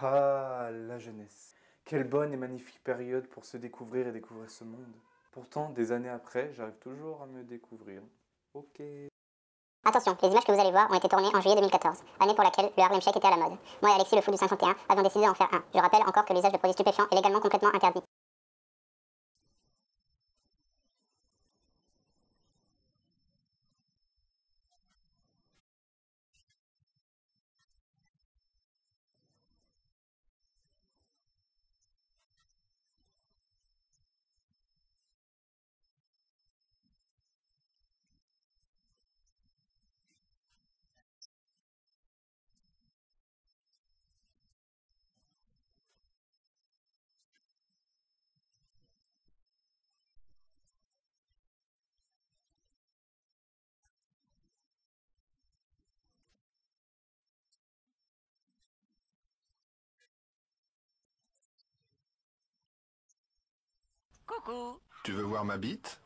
Ah, la jeunesse. Quelle bonne et magnifique période pour se découvrir et découvrir ce monde. Pourtant, des années après, j'arrive toujours à me découvrir. Ok. Attention, les images que vous allez voir ont été tournées en juillet 2014, année pour laquelle le Harlem Shake était à la mode. Moi et Alexis le fou du 51 avions décidé d'en faire un. Je rappelle encore que l'usage de produits stupéfiants est légalement complètement interdit. Coucou. Tu veux voir ma bite?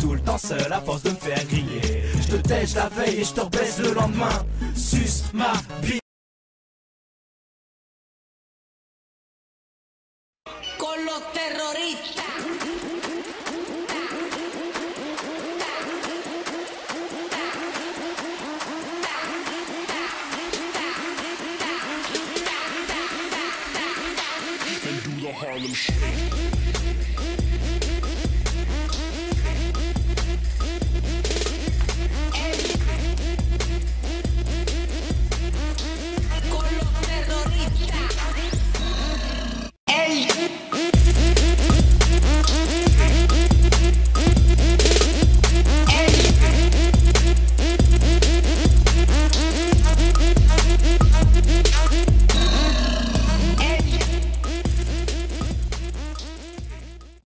Tout le temps seul à force de me faire griller Je te tèche la veille et je te rebaisse le lendemain Suce ma bite con los terroristas. Harlem Shake.